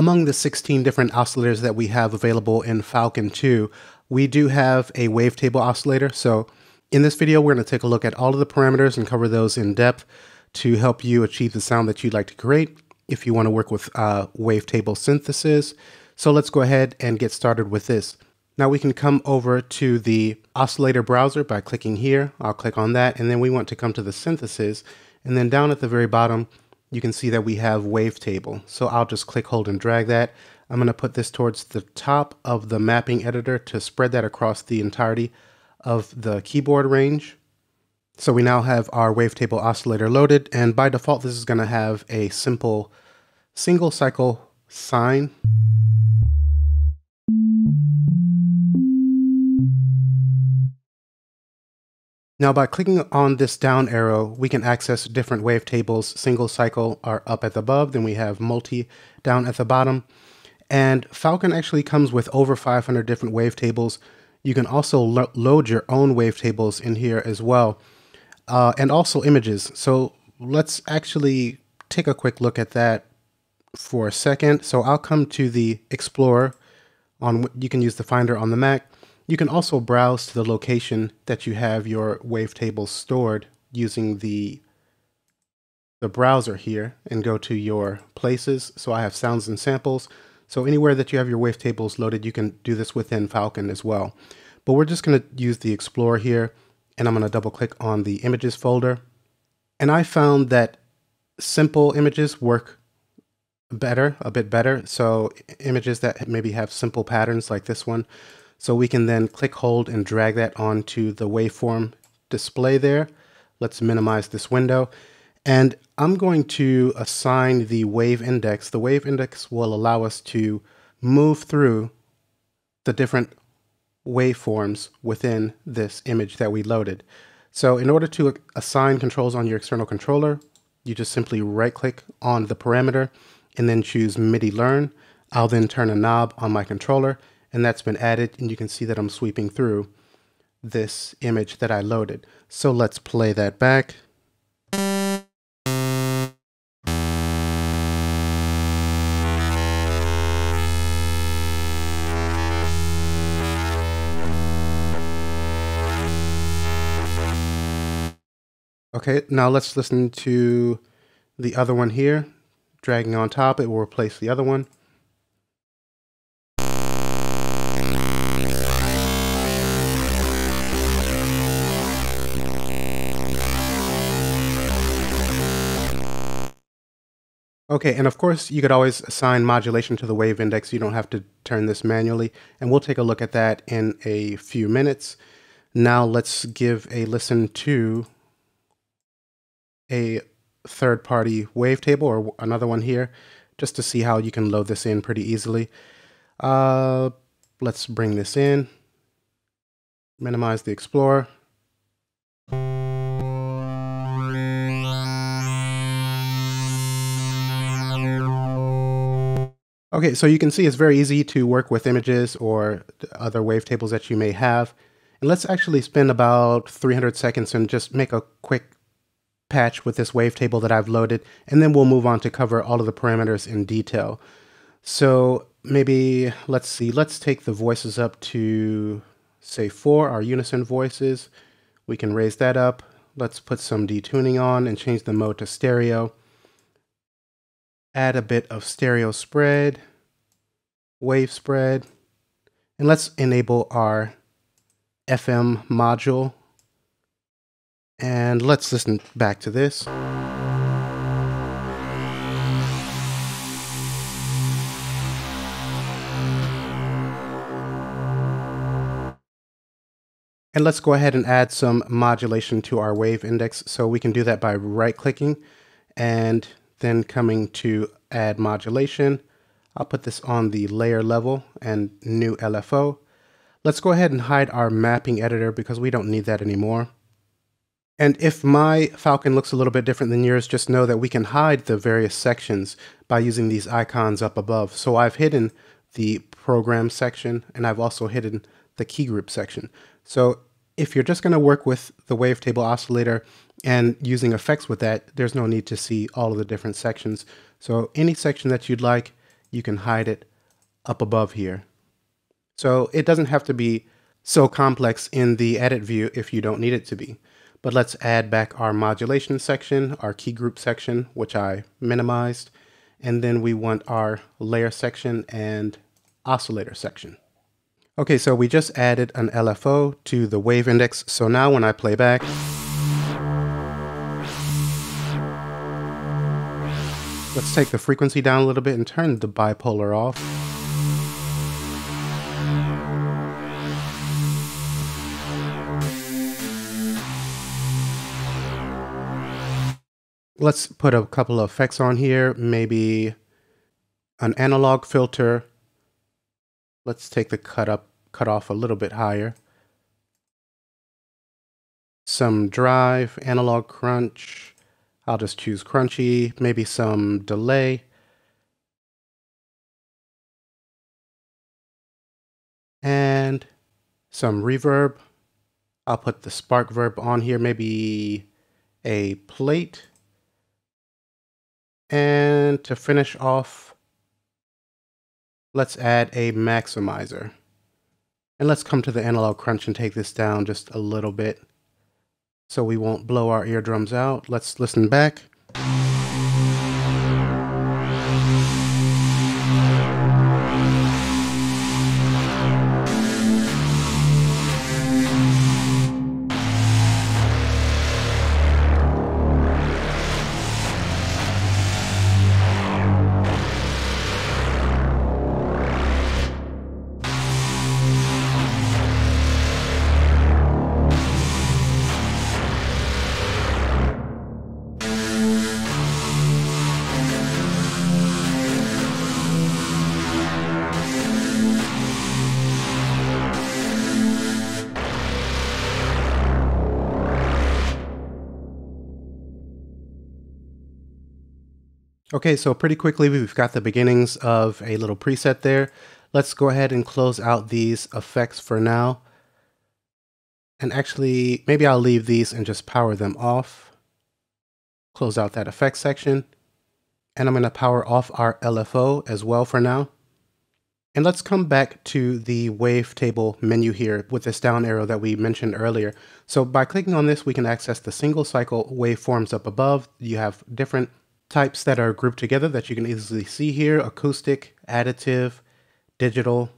Among the 16 different oscillators that we have available in Falcon 2, we do have a wavetable oscillator. So in this video, we're going to take a look at all of the parameters and cover those in depth to help you achieve the sound that you'd like to create if you want to work with uh, wavetable synthesis. So let's go ahead and get started with this. Now we can come over to the oscillator browser by clicking here. I'll click on that and then we want to come to the synthesis and then down at the very bottom you can see that we have wavetable. So I'll just click, hold, and drag that. I'm going to put this towards the top of the mapping editor to spread that across the entirety of the keyboard range. So we now have our wavetable oscillator loaded, and by default this is going to have a simple single cycle sine. Now by clicking on this down arrow, we can access different wavetables. Single cycle are up at the above, then we have multi down at the bottom. And Falcon actually comes with over 500 different wavetables. You can also lo load your own wavetables in here as well, uh, and also images. So let's actually take a quick look at that for a second. So I'll come to the Explorer on, you can use the Finder on the Mac. You can also browse to the location that you have your wavetables stored using the the browser here and go to your places. So I have sounds and samples. So anywhere that you have your wavetables loaded, you can do this within Falcon as well. But we're just going to use the Explorer here and I'm going to double click on the images folder. And I found that simple images work better, a bit better. So images that maybe have simple patterns like this one so we can then click, hold, and drag that onto the waveform display there. Let's minimize this window. And I'm going to assign the wave index. The wave index will allow us to move through the different waveforms within this image that we loaded. So in order to assign controls on your external controller, you just simply right click on the parameter and then choose MIDI learn. I'll then turn a knob on my controller and that's been added and you can see that I'm sweeping through this image that I loaded. So let's play that back. Okay, now let's listen to the other one here. Dragging on top, it will replace the other one. Okay, and of course you could always assign modulation to the wave index. You don't have to turn this manually, and we'll take a look at that in a few minutes. Now let's give a listen to a third-party wavetable or another one here, just to see how you can load this in pretty easily. Uh, let's bring this in, minimize the Explorer. Okay, so you can see it's very easy to work with images or other wavetables that you may have. And let's actually spend about 300 seconds and just make a quick patch with this wavetable that I've loaded, and then we'll move on to cover all of the parameters in detail. So maybe, let's see, let's take the voices up to, say, 4, our unison voices. We can raise that up. Let's put some detuning on and change the mode to stereo add a bit of stereo spread, wave spread, and let's enable our FM module. And let's listen back to this. And let's go ahead and add some modulation to our wave index. So we can do that by right clicking and then coming to add modulation, I'll put this on the layer level and new LFO. Let's go ahead and hide our mapping editor because we don't need that anymore. And if my Falcon looks a little bit different than yours, just know that we can hide the various sections by using these icons up above. So I've hidden the program section and I've also hidden the key group section. So if you're just going to work with the wavetable oscillator and using effects with that, there's no need to see all of the different sections. So any section that you'd like, you can hide it up above here. So it doesn't have to be so complex in the edit view if you don't need it to be. But let's add back our modulation section, our key group section, which I minimized. And then we want our layer section and oscillator section. Okay, so we just added an LFO to the wave index. So now when I play back, let's take the frequency down a little bit and turn the bipolar off. Let's put a couple of effects on here, maybe an analog filter. Let's take the cut up, cut off a little bit higher. Some drive, analog crunch. I'll just choose crunchy, maybe some delay. And some reverb. I'll put the Sparkverb on here, maybe a plate. And to finish off, let's add a maximizer. And let's come to the analog crunch and take this down just a little bit so we won't blow our eardrums out. Let's listen back. Okay, so pretty quickly we've got the beginnings of a little preset there. Let's go ahead and close out these effects for now. And actually, maybe I'll leave these and just power them off. Close out that effects section. And I'm going to power off our LFO as well for now. And let's come back to the wavetable menu here with this down arrow that we mentioned earlier. So by clicking on this, we can access the single cycle waveforms up above. You have different types that are grouped together that you can easily see here, acoustic, additive, digital,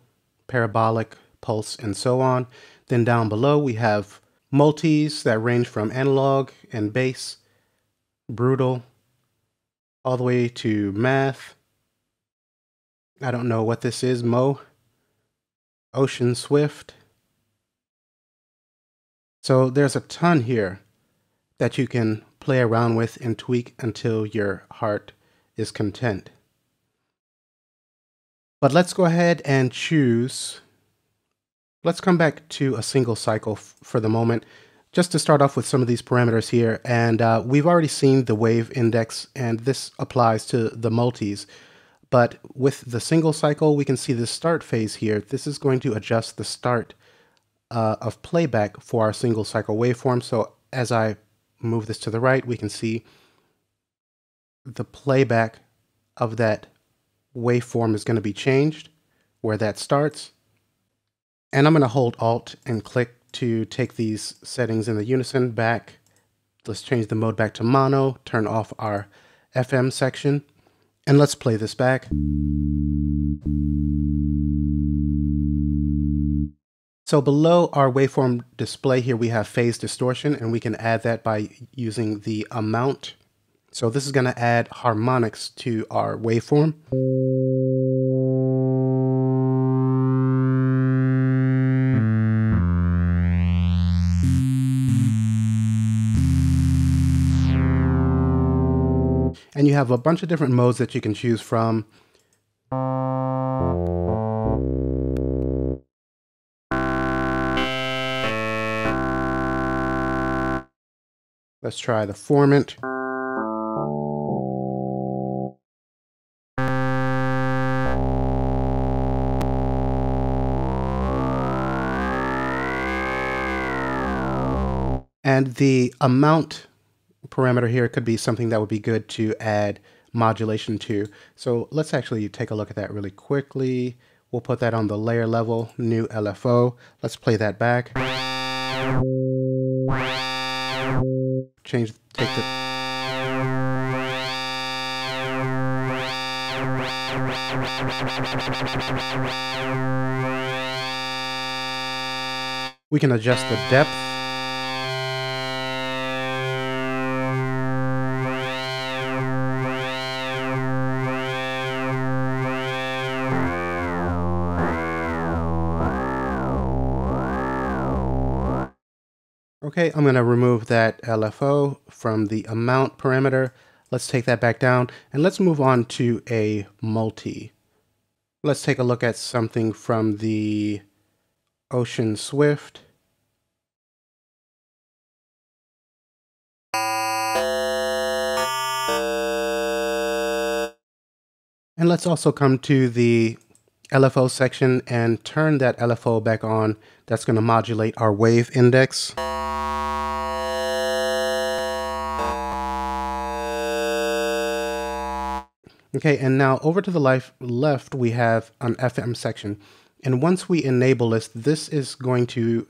parabolic, pulse, and so on. Then down below we have multis that range from analog and bass, brutal, all the way to math. I don't know what this is, Mo. Ocean Swift. So there's a ton here that you can play around with and tweak until your heart is content. But let's go ahead and choose, let's come back to a single cycle for the moment, just to start off with some of these parameters here. And uh, we've already seen the wave index, and this applies to the multis. But with the single cycle, we can see the start phase here. This is going to adjust the start uh, of playback for our single cycle waveform. So as I move this to the right, we can see the playback of that waveform is going to be changed where that starts. And I'm going to hold Alt and click to take these settings in the unison back. Let's change the mode back to mono, turn off our FM section, and let's play this back. So below our waveform display here, we have phase distortion, and we can add that by using the amount. So this is going to add harmonics to our waveform. And you have a bunch of different modes that you can choose from. Let's try the formant. And the amount parameter here could be something that would be good to add modulation to. So let's actually take a look at that really quickly. We'll put that on the layer level, new LFO. Let's play that back. Change, take the... We can adjust the depth Okay, I'm going to remove that LFO from the amount parameter. Let's take that back down and let's move on to a multi. Let's take a look at something from the Ocean Swift. And let's also come to the LFO section and turn that LFO back on. That's going to modulate our wave index. Okay, and now over to the life left, we have an FM section. And once we enable this, this is going to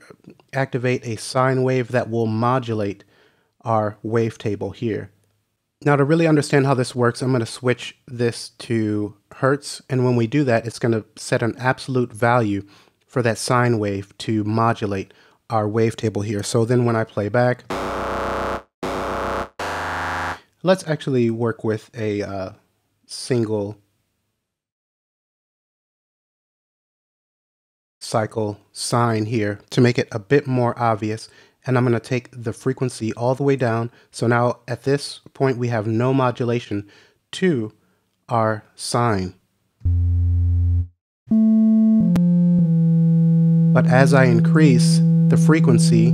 activate a sine wave that will modulate our wavetable here. Now to really understand how this works, I'm going to switch this to Hertz. And when we do that, it's going to set an absolute value for that sine wave to modulate our wavetable here. So then when I play back, let's actually work with a uh, single cycle sine here to make it a bit more obvious. And I'm going to take the frequency all the way down. So now at this point, we have no modulation to our sine. But as I increase the frequency,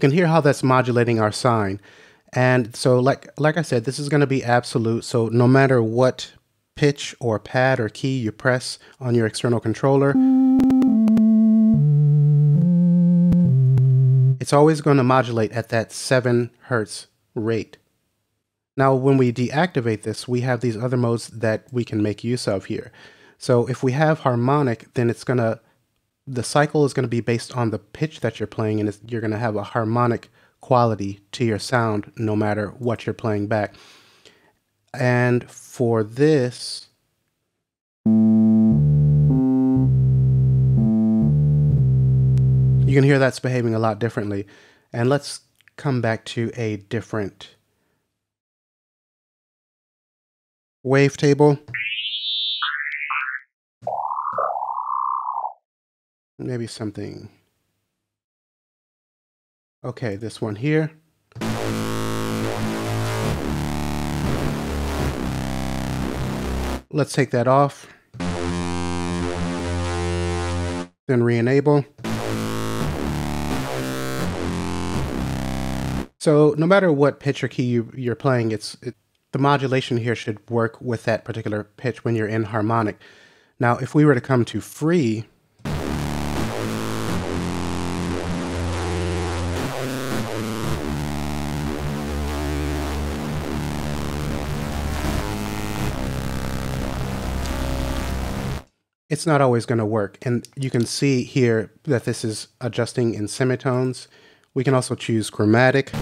you can hear how that's modulating our sine. And so like like I said, this is going to be absolute. So no matter what pitch or pad or key you press on your external controller, it's always going to modulate at that 7 hertz rate. Now when we deactivate this, we have these other modes that we can make use of here. So if we have harmonic, then it's going to the cycle is going to be based on the pitch that you're playing, and you're going to have a harmonic quality to your sound no matter what you're playing back. And for this, you can hear that's behaving a lot differently. And let's come back to a different wavetable. Maybe something. Okay, this one here. Let's take that off. Then re-enable. So no matter what pitch or key you, you're playing, it's it, the modulation here should work with that particular pitch when you're in harmonic. Now, if we were to come to free, it's not always going to work. And you can see here that this is adjusting in semitones. We can also choose chromatic.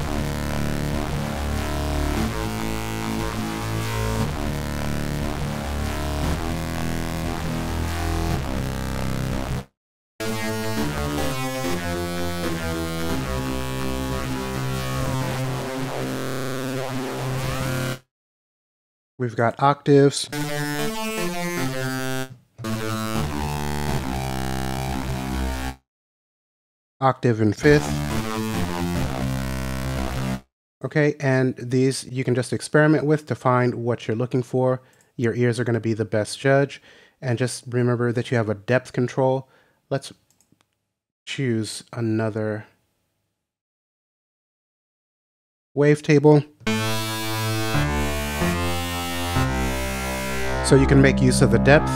We've got octaves. Octave and fifth. Okay, and these you can just experiment with to find what you're looking for. Your ears are going to be the best judge. And just remember that you have a depth control. Let's choose another wavetable. So you can make use of the depth.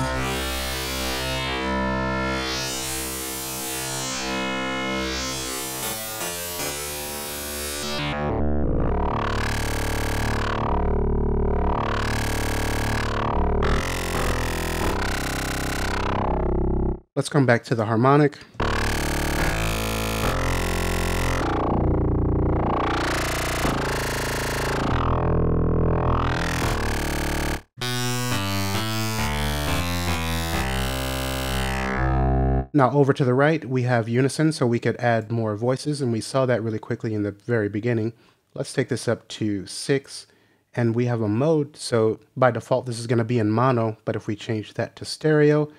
Come back to the harmonic. Now over to the right, we have unison, so we could add more voices, and we saw that really quickly in the very beginning. Let's take this up to six, and we have a mode, so by default this is going to be in mono, but if we change that to stereo,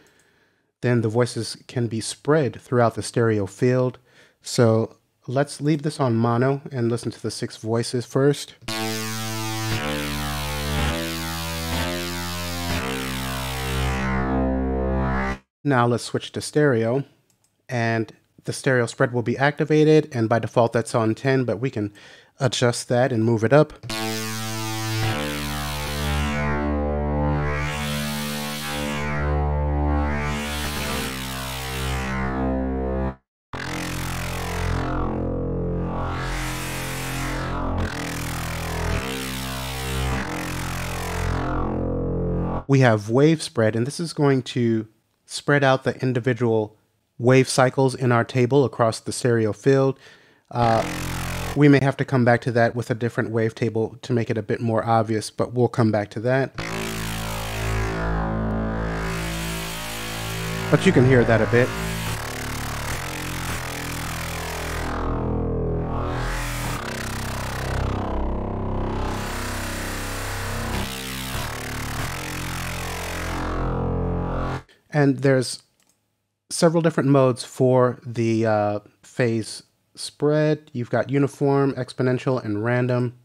then the voices can be spread throughout the stereo field. So let's leave this on mono and listen to the six voices first. Now let's switch to stereo and the stereo spread will be activated and by default that's on 10 but we can adjust that and move it up. We have wave spread and this is going to spread out the individual wave cycles in our table across the stereo field. Uh, we may have to come back to that with a different wave table to make it a bit more obvious, but we'll come back to that. But you can hear that a bit. And there's several different modes for the uh, phase spread. You've got uniform, exponential, and random.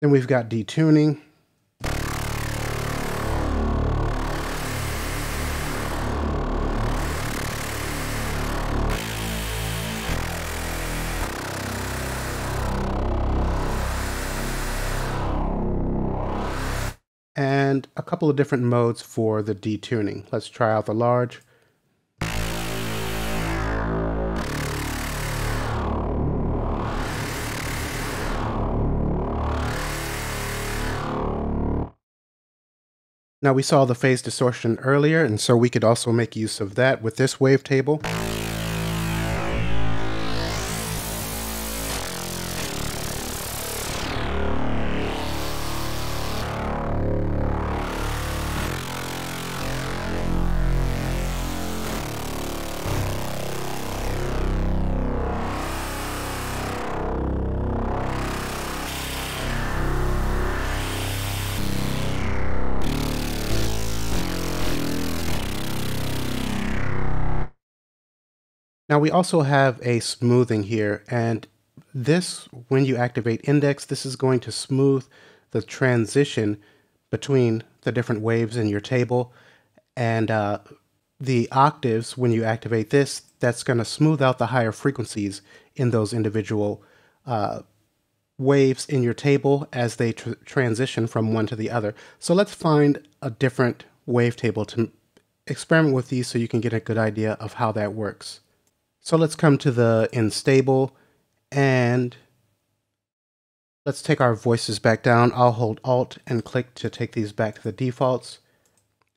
Then we've got detuning. And a couple of different modes for the detuning. Let's try out the large. Now we saw the phase distortion earlier, and so we could also make use of that with this wavetable. Now we also have a smoothing here and this, when you activate index, this is going to smooth the transition between the different waves in your table. And uh, the octaves, when you activate this, that's going to smooth out the higher frequencies in those individual uh, waves in your table as they tr transition from one to the other. So let's find a different wavetable to experiment with these so you can get a good idea of how that works. So let's come to the unstable and let's take our voices back down. I'll hold Alt and click to take these back to the defaults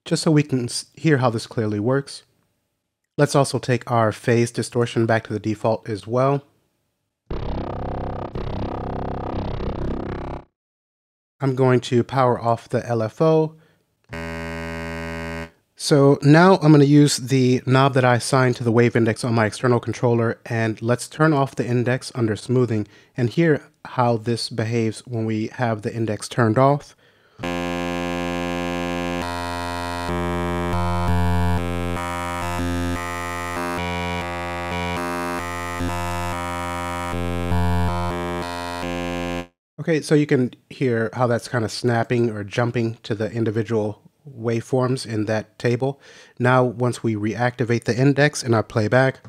just so we can hear how this clearly works. Let's also take our phase distortion back to the default as well. I'm going to power off the LFO so now I'm going to use the knob that I assigned to the wave index on my external controller and let's turn off the index under smoothing and hear how this behaves when we have the index turned off. Okay, so you can hear how that's kind of snapping or jumping to the individual waveforms in that table. Now, once we reactivate the index in our playback,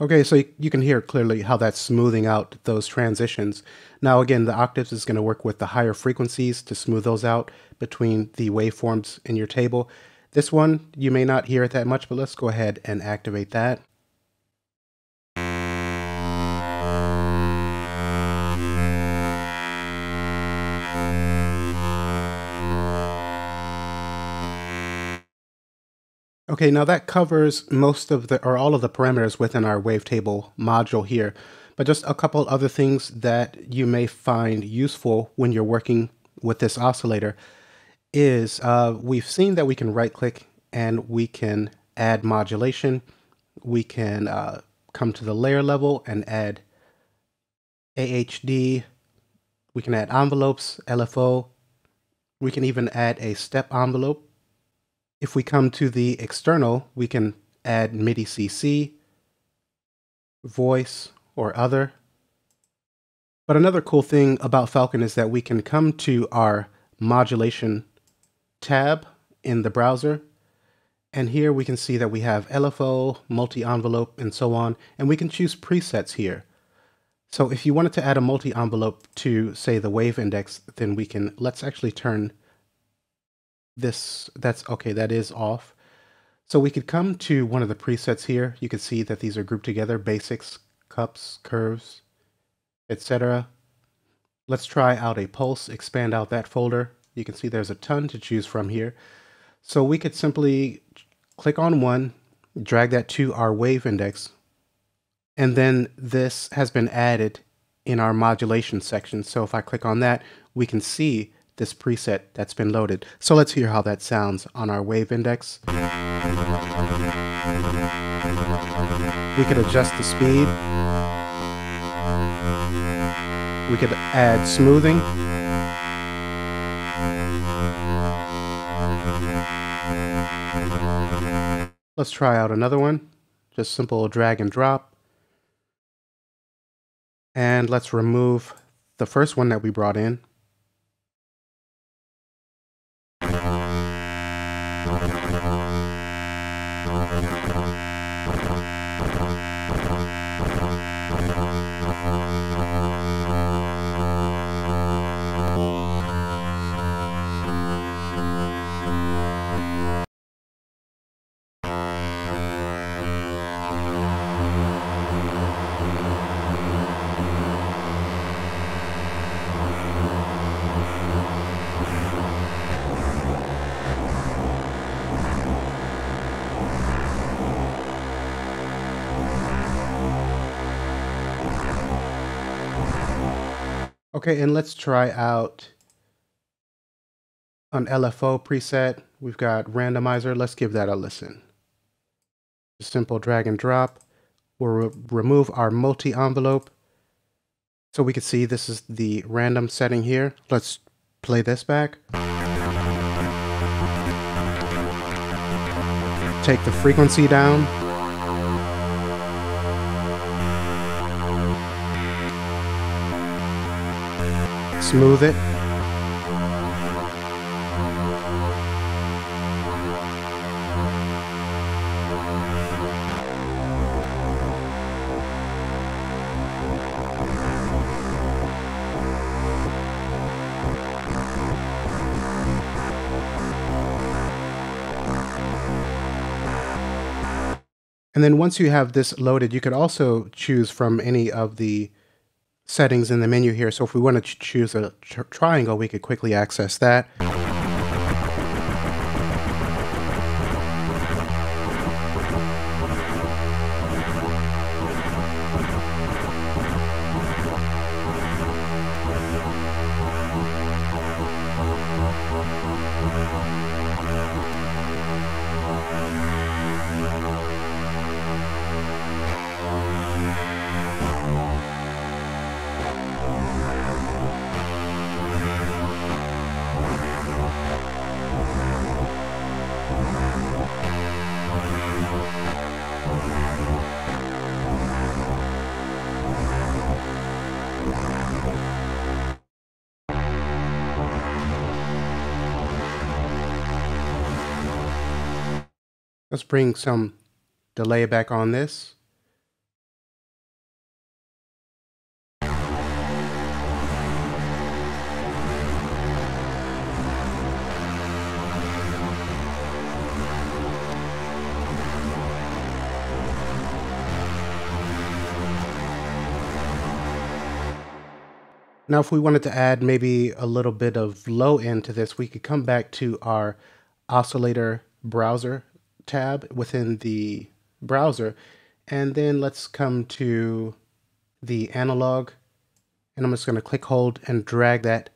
Okay, so you can hear clearly how that's smoothing out those transitions. Now, again, the octaves is going to work with the higher frequencies to smooth those out between the waveforms in your table. This one, you may not hear it that much, but let's go ahead and activate that. Okay, now that covers most of the, or all of the parameters within our wavetable module here, but just a couple other things that you may find useful when you're working with this oscillator is uh, we've seen that we can right click and we can add modulation. We can uh, come to the layer level and add AHD. We can add envelopes, LFO. We can even add a step envelope if we come to the external, we can add MIDI CC, voice, or other. But another cool thing about Falcon is that we can come to our modulation tab in the browser. And here we can see that we have LFO, multi-envelope, and so on. And we can choose presets here. So if you wanted to add a multi-envelope to, say, the wave index, then we can, let's actually turn this, that's, okay, that is off. So we could come to one of the presets here. You can see that these are grouped together, basics, cups, curves, etc. Let's try out a pulse, expand out that folder. You can see there's a ton to choose from here. So we could simply click on one, drag that to our wave index, and then this has been added in our modulation section. So if I click on that, we can see this preset that's been loaded. So let's hear how that sounds on our wave index. We could adjust the speed. We could add smoothing. Let's try out another one. Just simple drag and drop. And let's remove the first one that we brought in. Okay, and let's try out an LFO preset. We've got randomizer. Let's give that a listen. Simple drag and drop. We'll re remove our multi-envelope. So we can see this is the random setting here. Let's play this back. Take the frequency down. Smooth it. And then once you have this loaded, you could also choose from any of the settings in the menu here. So if we want to choose a triangle, we could quickly access that. Let's bring some delay back on this. Now, if we wanted to add maybe a little bit of low end to this, we could come back to our oscillator browser tab within the browser. And then let's come to the analog. And I'm just going to click hold and drag that.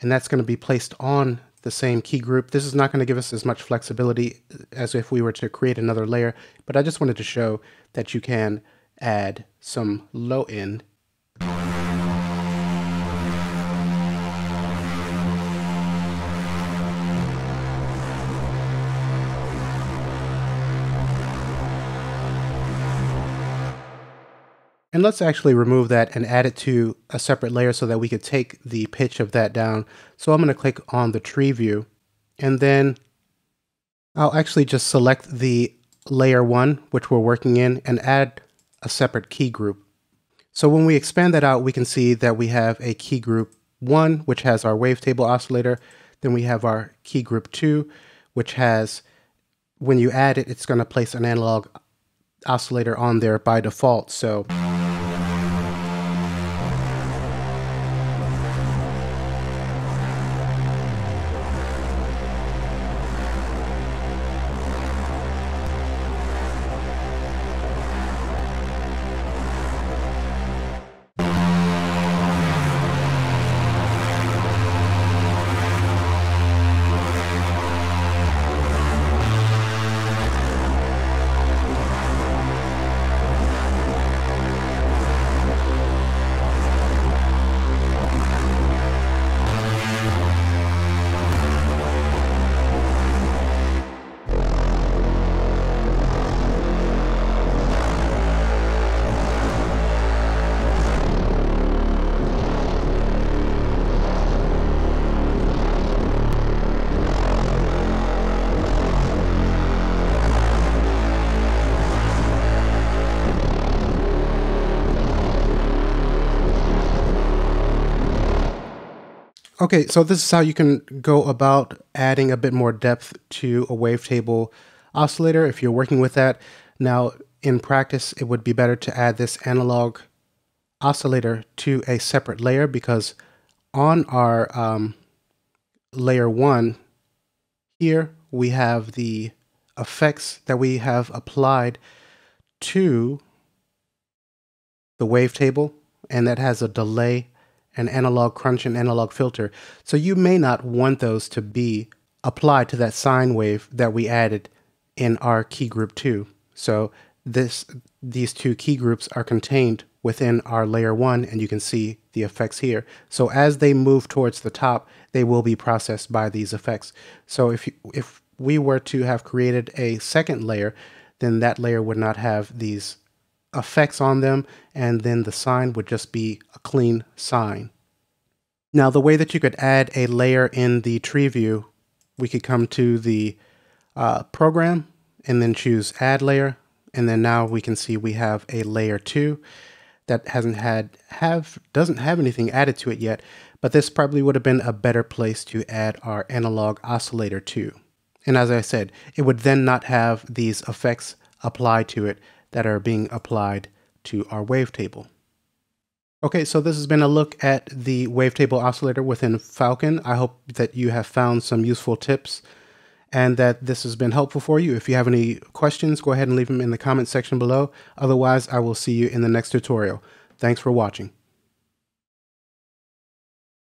And that's going to be placed on the same key group. This is not going to give us as much flexibility as if we were to create another layer. But I just wanted to show that you can add some low end And let's actually remove that and add it to a separate layer so that we could take the pitch of that down. So I'm going to click on the tree view and then I'll actually just select the layer one, which we're working in and add a separate key group. So when we expand that out, we can see that we have a key group one, which has our wavetable oscillator. Then we have our key group two, which has, when you add it, it's going to place an analog oscillator on there by default. So Okay, so this is how you can go about adding a bit more depth to a wavetable oscillator if you're working with that. Now, in practice, it would be better to add this analog oscillator to a separate layer because on our um, layer one here, we have the effects that we have applied to the wavetable, and that has a delay an analog crunch and analog filter. So you may not want those to be applied to that sine wave that we added in our key group 2. So this these two key groups are contained within our layer 1 and you can see the effects here. So as they move towards the top, they will be processed by these effects. So if you, if we were to have created a second layer, then that layer would not have these effects on them, and then the sine would just be a clean sine. Now, the way that you could add a layer in the tree view, we could come to the uh, program and then choose add layer. And then now we can see we have a layer two that hasn't had have doesn't have anything added to it yet, but this probably would have been a better place to add our analog oscillator to. And as I said, it would then not have these effects applied to it that are being applied to our wavetable. Okay, so this has been a look at the wavetable oscillator within Falcon. I hope that you have found some useful tips and that this has been helpful for you. If you have any questions, go ahead and leave them in the comment section below. Otherwise, I will see you in the next tutorial. Thanks for watching.